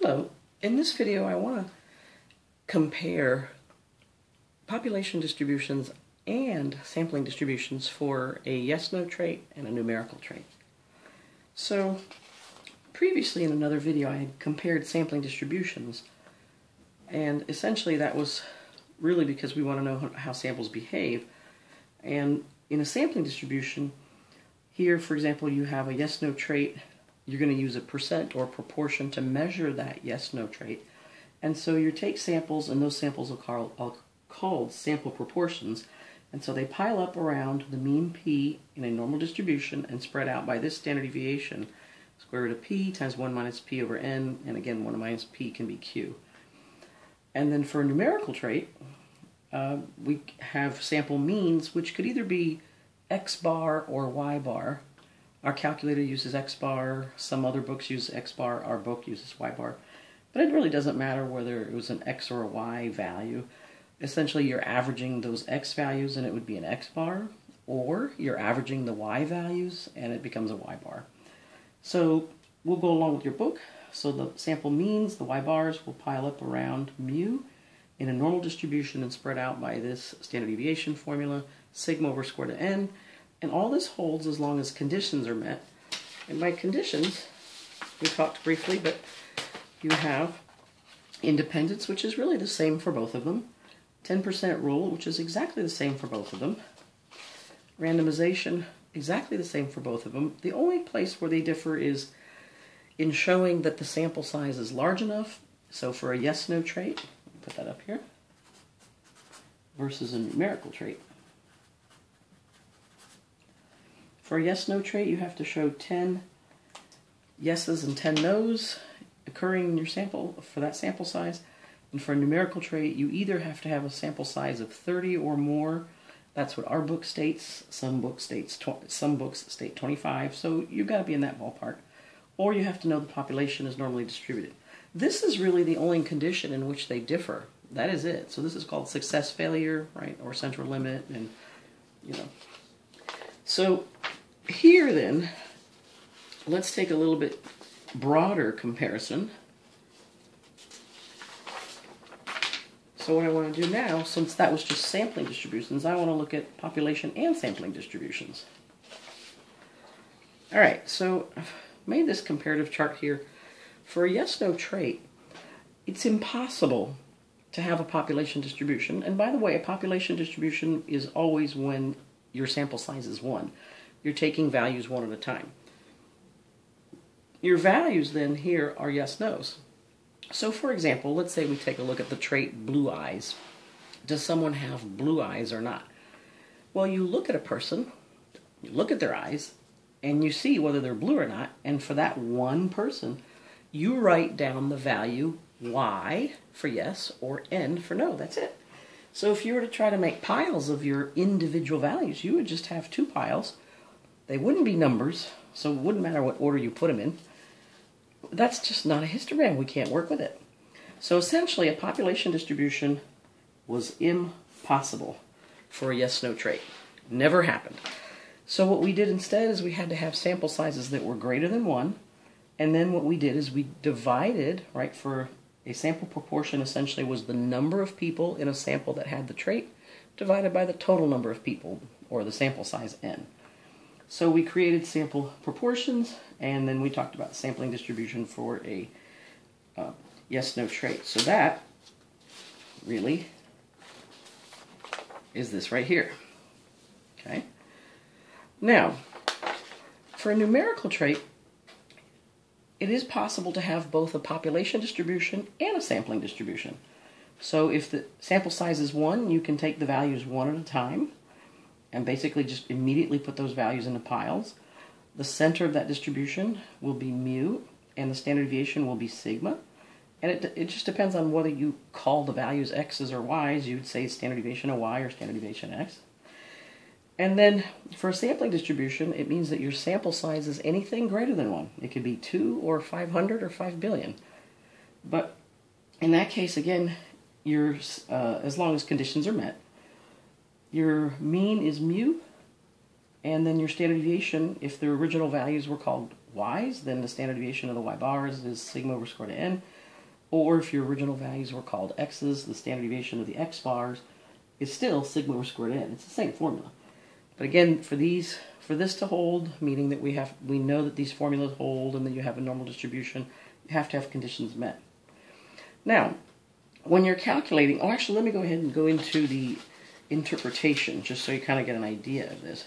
Hello, in this video I want to compare population distributions and sampling distributions for a yes-no trait and a numerical trait. So previously in another video I had compared sampling distributions and essentially that was really because we want to know how samples behave and in a sampling distribution here for example you have a yes-no trait you're going to use a percent or proportion to measure that yes-no trait. And so you take samples, and those samples are called, are called sample proportions. And so they pile up around the mean p in a normal distribution and spread out by this standard deviation. Square root of p times 1 minus p over n, and again 1 minus p can be q. And then for a numerical trait, uh, we have sample means, which could either be x bar or y bar, our calculator uses X bar, some other books use X bar, our book uses Y bar. But it really doesn't matter whether it was an X or a Y value. Essentially, you're averaging those X values and it would be an X bar, or you're averaging the Y values and it becomes a Y bar. So we'll go along with your book. So the sample means, the Y bars, will pile up around mu in a normal distribution and spread out by this standard deviation formula, sigma over square root of n, and all this holds as long as conditions are met. And by conditions, we talked briefly, but you have independence, which is really the same for both of them, 10% rule, which is exactly the same for both of them, randomization, exactly the same for both of them. The only place where they differ is in showing that the sample size is large enough. So for a yes-no trait, put that up here, versus a numerical trait. For a yes-no trait, you have to show 10 yeses and 10 nos occurring in your sample for that sample size. And for a numerical trait, you either have to have a sample size of 30 or more. That's what our book states. Some books states some books state 25. So you've got to be in that ballpark. Or you have to know the population is normally distributed. This is really the only condition in which they differ. That is it. So this is called success failure, right, or central limit, and you know. So here then, let's take a little bit broader comparison. So what I want to do now, since that was just sampling distributions, I want to look at population and sampling distributions. All right, so I've made this comparative chart here. For a yes-no trait, it's impossible to have a population distribution. And by the way, a population distribution is always when your sample size is 1 you're taking values one at a time. Your values then here are yes, no's. So for example, let's say we take a look at the trait blue eyes. Does someone have blue eyes or not? Well, you look at a person, you look at their eyes, and you see whether they're blue or not, and for that one person, you write down the value Y for yes or N for no. That's it. So if you were to try to make piles of your individual values, you would just have two piles they wouldn't be numbers, so it wouldn't matter what order you put them in. That's just not a histogram. We can't work with it. So essentially, a population distribution was impossible for a yes-no trait. Never happened. So what we did instead is we had to have sample sizes that were greater than 1, and then what we did is we divided, right, for a sample proportion essentially was the number of people in a sample that had the trait divided by the total number of people, or the sample size n. So we created sample proportions, and then we talked about sampling distribution for a uh, yes-no trait. So that really is this right here. Okay. Now, for a numerical trait, it is possible to have both a population distribution and a sampling distribution. So if the sample size is 1, you can take the values one at a time and basically just immediately put those values into piles. The center of that distribution will be mu, and the standard deviation will be sigma. And it, it just depends on whether you call the values x's or y's. You would say standard deviation of y or standard deviation x. And then for a sampling distribution, it means that your sample size is anything greater than 1. It could be 2 or 500 or 5 billion. But in that case, again, you uh, as long as conditions are met, your mean is mu, and then your standard deviation, if the original values were called y's, then the standard deviation of the y bars is sigma over square root of n. or if your original values were called x's, the standard deviation of the x bars is still sigma over squared n. It's the same formula. But again, for these, for this to hold, meaning that we have, we know that these formulas hold and that you have a normal distribution, you have to have conditions met. Now, when you're calculating, oh, actually, let me go ahead and go into the interpretation, just so you kind of get an idea of this.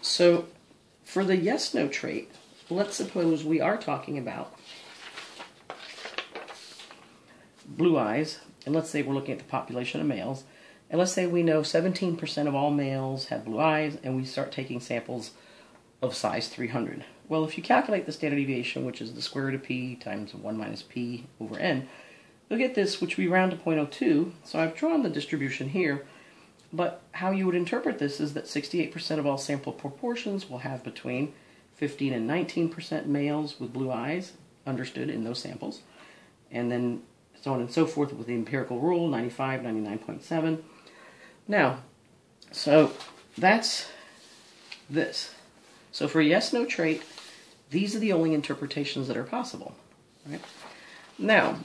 So, for the yes-no trait, let's suppose we are talking about blue eyes, and let's say we're looking at the population of males, and let's say we know 17% of all males have blue eyes, and we start taking samples of size 300. Well, if you calculate the standard deviation, which is the square root of p times 1 minus p over n, you'll get this, which we round to 0.02. So I've drawn the distribution here, but how you would interpret this is that 68% of all sample proportions will have between 15 and 19% males with blue eyes, understood in those samples, and then so on and so forth with the empirical rule, 95, 99.7. Now, so that's this. So for yes-no trait, these are the only interpretations that are possible. Right? Now,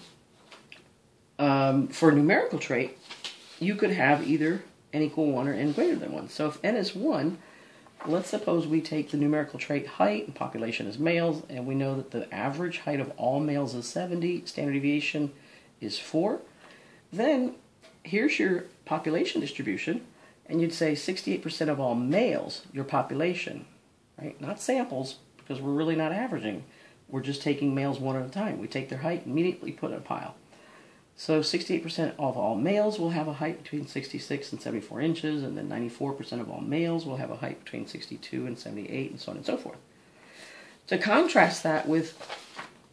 um, for a numerical trait, you could have either n equal 1 or n greater than 1. So if n is 1, let's suppose we take the numerical trait height, and population is males, and we know that the average height of all males is 70, standard deviation is 4. Then here's your population distribution, and you'd say 68% of all males, your population, right? Not samples, because we're really not averaging. We're just taking males one at a time. We take their height, immediately put in a pile. So 68% of all males will have a height between 66 and 74 inches, and then 94% of all males will have a height between 62 and 78, and so on and so forth. To contrast that with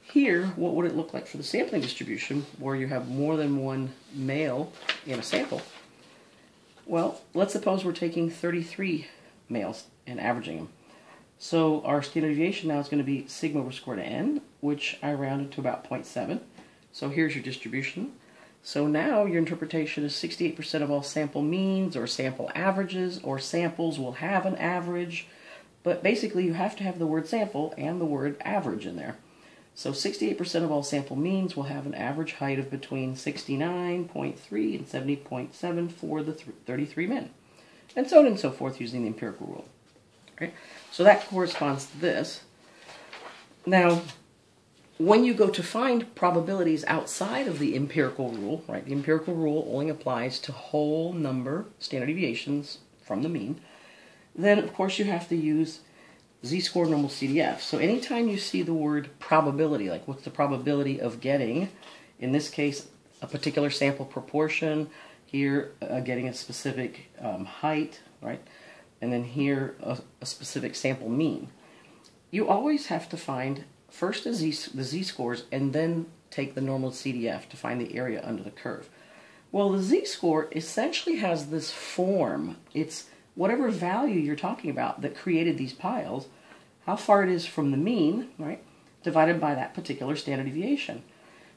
here, what would it look like for the sampling distribution, where you have more than one male in a sample? Well, let's suppose we're taking 33 males and averaging them. So our standard deviation now is going to be sigma over square root n, which I rounded to about 0.7. So here's your distribution. So now your interpretation is 68% of all sample means or sample averages or samples will have an average. But basically you have to have the word sample and the word average in there. So 68% of all sample means will have an average height of between 69.3 and 70.7 for the 33 men. And so on and so forth using the empirical rule. Right? So that corresponds to this. Now, when you go to find probabilities outside of the empirical rule, right, the empirical rule only applies to whole number standard deviations from the mean, then of course you have to use z-score normal CDF. So anytime you see the word probability, like what's the probability of getting, in this case, a particular sample proportion, here uh, getting a specific um, height, right, and then here a, a specific sample mean, you always have to find first the z, the z-scores and then take the normal CDF to find the area under the curve. Well, the z-score essentially has this form. It's whatever value you're talking about that created these piles, how far it is from the mean, right, divided by that particular standard deviation.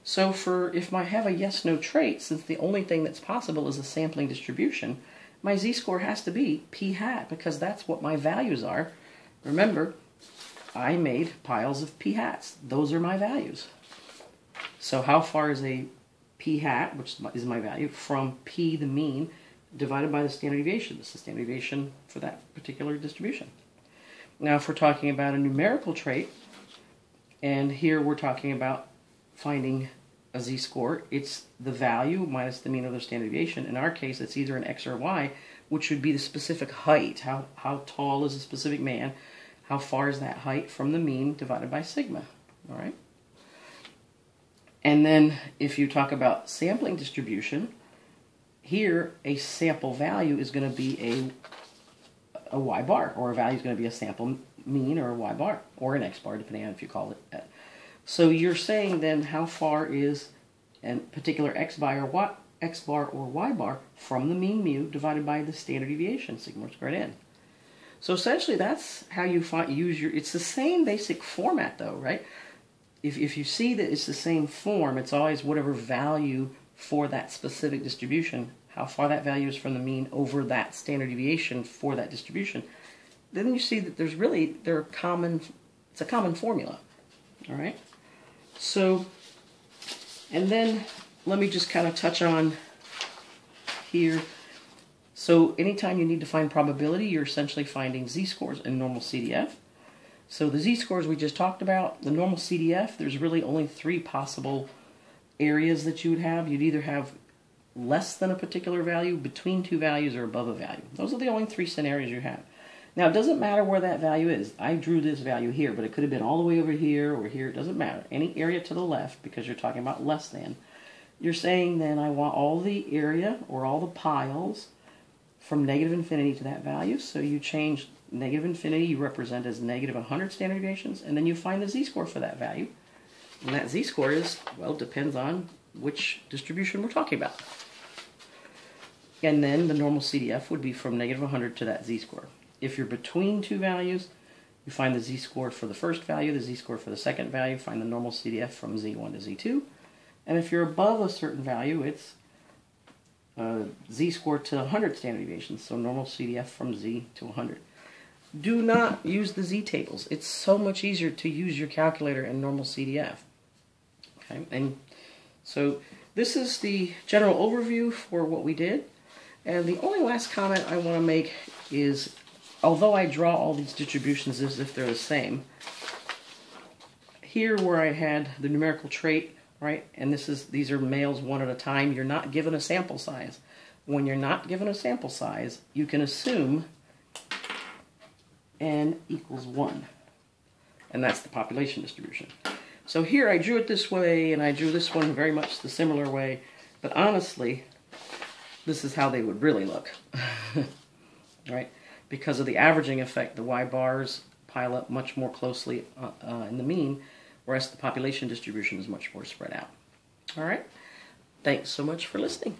So for if I have a yes-no trait, since the only thing that's possible is a sampling distribution, my z-score has to be p hat because that's what my values are. Remember, I made piles of p hats. Those are my values. So how far is a p hat, which is my value, from p, the mean, divided by the standard deviation? This is the standard deviation for that particular distribution. Now, if we're talking about a numerical trait, and here we're talking about finding a z-score, it's the value minus the mean of the standard deviation. In our case, it's either an x or a y, which would be the specific height. How, how tall is a specific man? How far is that height from the mean divided by sigma, all right? And then if you talk about sampling distribution, here a sample value is going to be a a y bar, or a value is going to be a sample mean or a y bar, or an x bar, depending on if you call it that. So you're saying then how far is a particular x bar or y, x bar or y bar from the mean mu divided by the standard deviation, sigma squared n. So essentially, that's how you find, use your. It's the same basic format, though, right? If if you see that it's the same form, it's always whatever value for that specific distribution, how far that value is from the mean over that standard deviation for that distribution. Then you see that there's really they're common. It's a common formula. All right. So, and then let me just kind of touch on here. So anytime you need to find probability, you're essentially finding z-scores in normal CDF. So the z-scores we just talked about, the normal CDF, there's really only three possible areas that you would have. You'd either have less than a particular value, between two values, or above a value. Those are the only three scenarios you have. Now, it doesn't matter where that value is. I drew this value here, but it could have been all the way over here or here. It doesn't matter. Any area to the left, because you're talking about less than, you're saying then I want all the area or all the piles from negative infinity to that value. So you change negative infinity, you represent as negative 100 standard deviations, and then you find the z-score for that value. And that z-score is, well, depends on which distribution we're talking about. And then the normal CDF would be from negative 100 to that z-score. If you're between two values, you find the z-score for the first value, the z-score for the second value, find the normal CDF from z1 to z2. And if you're above a certain value, it's uh, z-score to 100 standard deviations, so normal CDF from z to 100. Do not use the z-tables. It's so much easier to use your calculator and normal CDF. Okay, and so this is the general overview for what we did. And the only last comment I want to make is, although I draw all these distributions as if they're the same, here where I had the numerical trait, right, and this is these are males one at a time, you're not given a sample size. When you're not given a sample size, you can assume n equals 1. And that's the population distribution. So here I drew it this way, and I drew this one very much the similar way, but honestly, this is how they would really look. right? Because of the averaging effect, the y bars pile up much more closely uh, uh, in the mean, whereas the population distribution is much more spread out. All right? Thanks so much for listening.